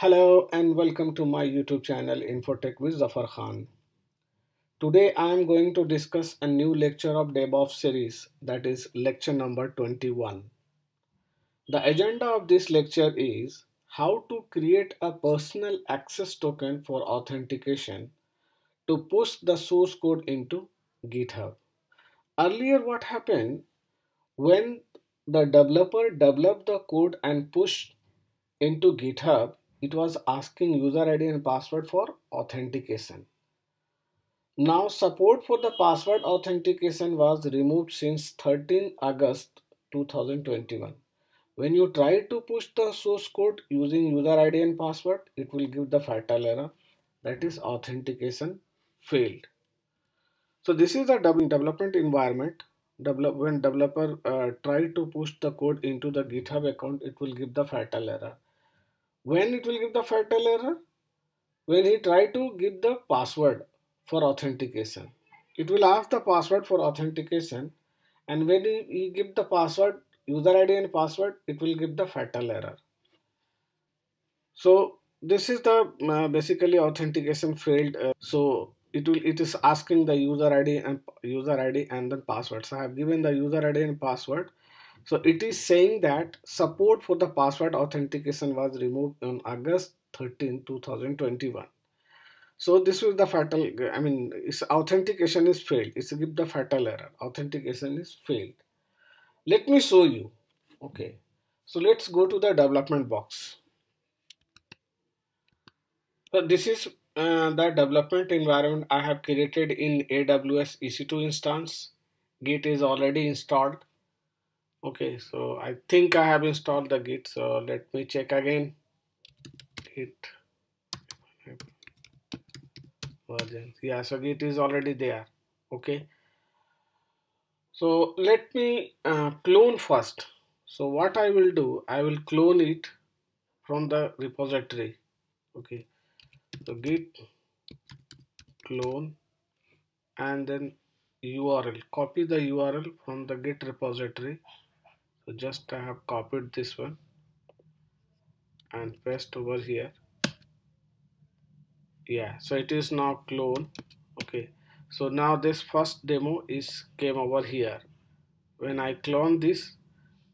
Hello and welcome to my YouTube channel Infotech with Zafar Khan. Today I am going to discuss a new lecture of DevOps series that is lecture number 21. The agenda of this lecture is how to create a personal access token for authentication to push the source code into GitHub. Earlier what happened when the developer developed the code and pushed into GitHub it was asking user ID and password for authentication. Now support for the password authentication was removed since 13 August 2021. When you try to push the source code using user ID and password, it will give the fatal error that is authentication failed. So this is the development environment. When developer uh, try to push the code into the GitHub account, it will give the fatal error when it will give the fatal error? When he try to give the password for authentication. It will ask the password for authentication and when he, he give the password user id and password it will give the fatal error. So this is the uh, basically authentication failed uh, so it will it is asking the user id and user id and then password. So i have given the user id and password so it is saying that support for the password authentication was removed on August 13, 2021. So this was the fatal, I mean, its authentication is failed. It's give the fatal error. Authentication is failed. Let me show you. Okay. So let's go to the development box. So this is uh, the development environment I have created in AWS EC2 instance. Git is already installed okay so I think I have installed the git so let me check again. Git version yeah so git is already there. Okay. So let me uh, clone first. So what I will do I will clone it from the repository. Okay. So git clone and then URL copy the URL from the git repository so just I have copied this one and paste over here. Yeah so it is now clone. Okay so now this first demo is came over here. When I clone this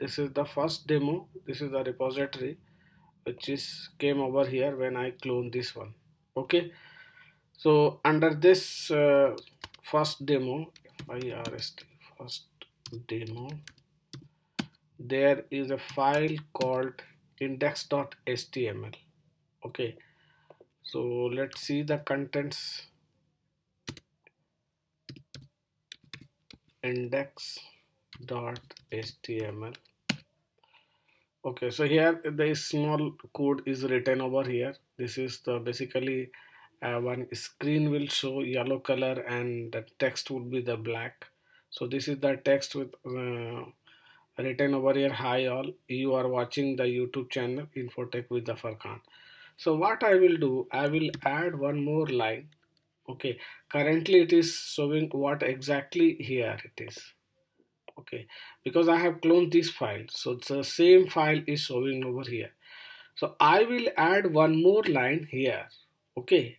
this is the first demo. This is the repository which is came over here when I clone this one. Okay so under this uh, first demo first first demo there is a file called index.html okay. So let's see the contents. index.html okay so here the small code is written over here. This is the basically uh, one screen will show yellow color and the text would be the black. So this is the text with uh, written over here hi all you are watching the youtube channel infotech with Zafar Khan. So what I will do I will add one more line okay? Currently it is showing what exactly here it is okay? Because I have cloned this file so the same file is showing over here. So I will add one more line here okay?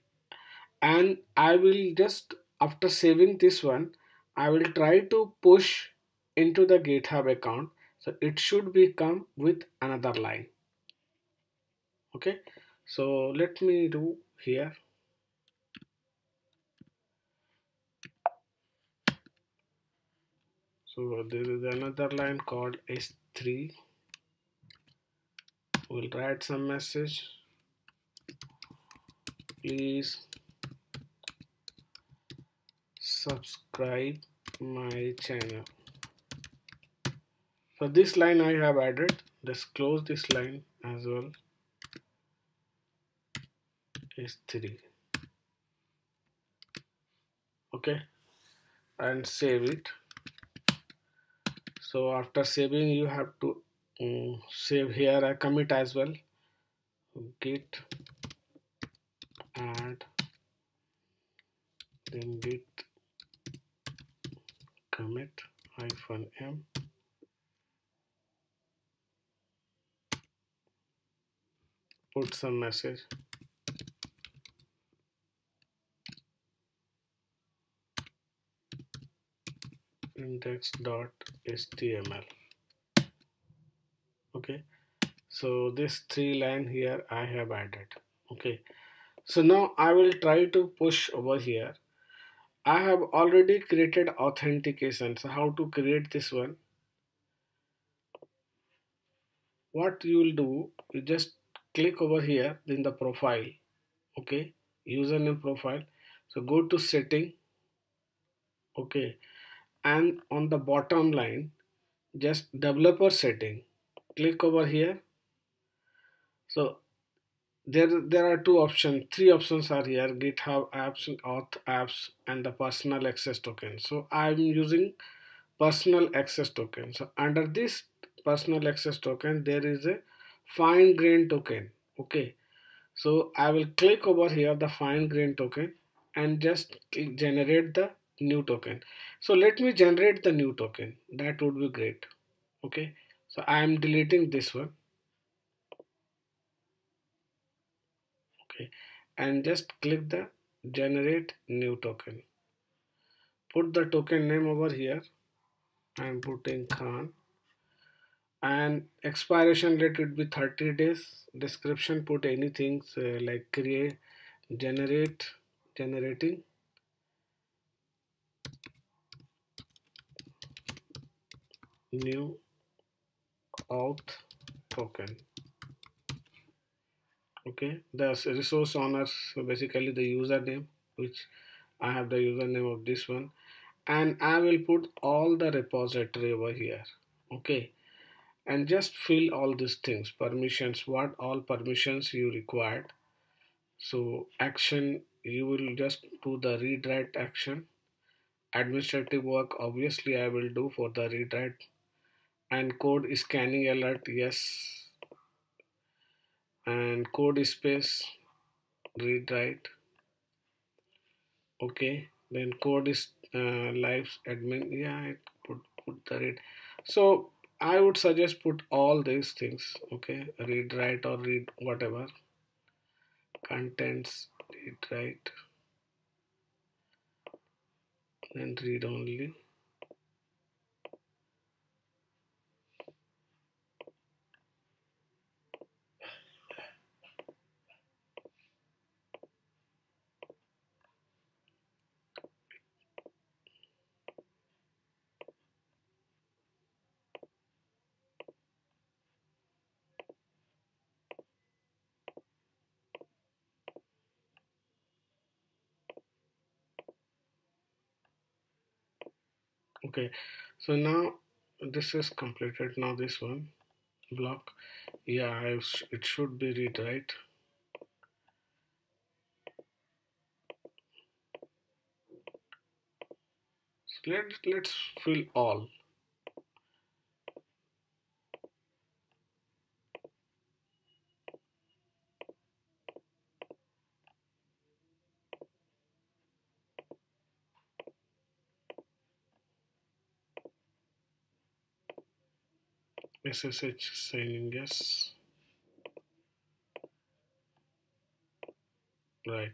And I will just after saving this one I will try to push into the github account. So it should be come with another line. Okay? So let me do here. So there is another line called h3 we'll write some message. Please subscribe my channel so this line I have added. Let's close this line as well is 3 okay? And save it. So after saving you have to um, save here. A commit as well. Git add then git commit hyphen m put some message. index.html okay. So this three line here I have added. Okay. So now I will try to push over here. I have already created authentication. So how to create this one? What you will do you just click over here in the profile okay? Username profile. So go to setting okay? And on the bottom line just developer setting. Click over here. So there there are two options. Three options are here github apps auth apps and the personal access token. So i'm using personal access token. So under this personal access token there is a fine grain token okay? So i will click over here the fine grain token and just generate the new token. So let me generate the new token. That would be great okay? So i am deleting this one okay? And just click the generate new token. Put the token name over here. I'm putting khan and expiration date would be 30 days. Description put anything so uh, like create generate generating. New auth token. Okay the resource owners so basically the username which I have the username of this one. And I will put all the repository over here. Okay and just fill all these things permissions what all permissions you required. So action you will just do the read write action. Administrative work obviously I will do for the read write and code scanning alert yes. And code space read write okay then code is uh, live admin yeah I put put the read so I would suggest put all these things okay? Read write or read whatever. Contents read write. And read only okay. So now this is completed. Now this one block. Yeah I've, it should be read right? So let, let's fill all SSH signing yes right.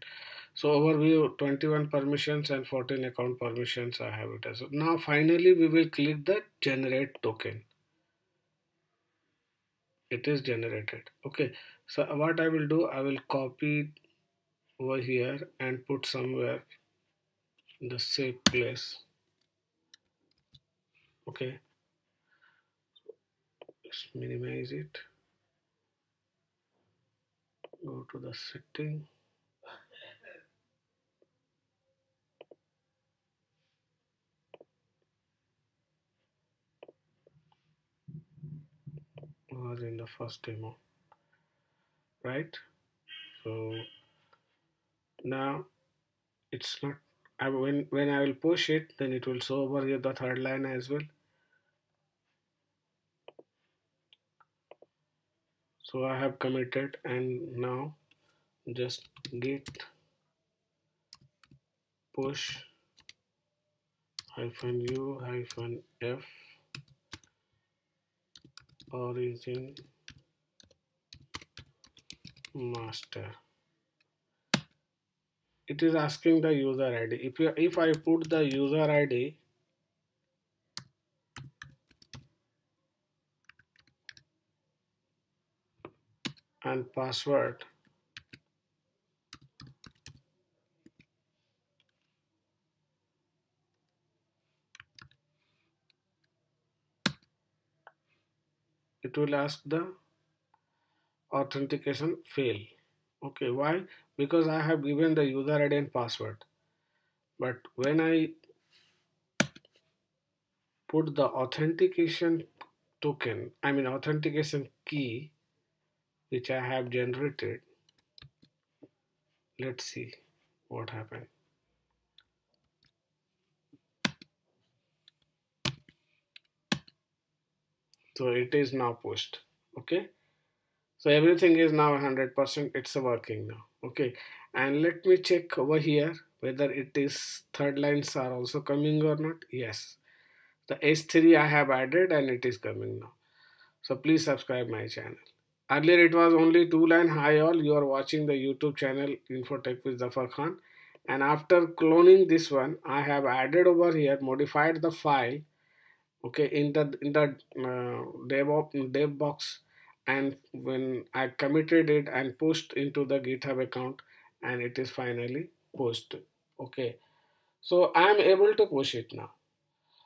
So overview 21 permissions and 14 account permissions I have it as now finally we will click the generate token. It is generated. Okay. So what I will do I will copy over here and put somewhere the safe place. Okay just minimize it. Go to the setting. Was in the first demo. Right? So now it's not I, when when I will push it then it will show over here the third line as well so I have committed and now just git push hyphen u hyphen f origin master. It is asking the user id if you if i put the user id and password. It will ask the authentication fail. Okay why? Because I have given the user ID and password. But when I put the authentication token I mean authentication key which I have generated. Let's see what happened. So it is now pushed okay? So everything is now 100% it's working now okay? And let me check over here whether it is third lines are also coming or not. Yes. The h3 i have added and it is coming now. So please subscribe my channel earlier it was only two line hi all you are watching the youtube channel infotech with zafar khan. And after cloning this one i have added over here modified the file okay in the in the uh, dev, dev box. And when I committed it and pushed into the github account and it is finally posted okay. So I am able to push it now.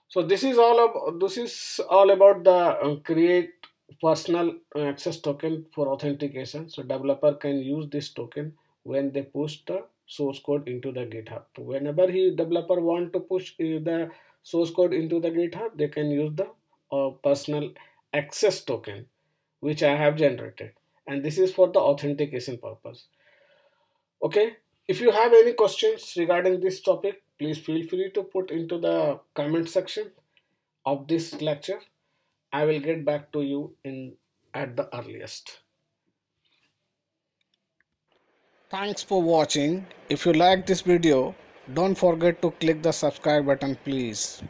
So this is all about this is all about the uh, create personal access token for authentication. So developer can use this token when they push the source code into the github. Whenever he developer want to push uh, the source code into the github they can use the uh, personal access token which I have generated. And this is for the authentication purpose. Okay? If you have any questions regarding this topic please feel free to put into the comment section of this lecture I will get back to you in at the earliest. Thanks for watching. If you like this video don't forget to click the subscribe button please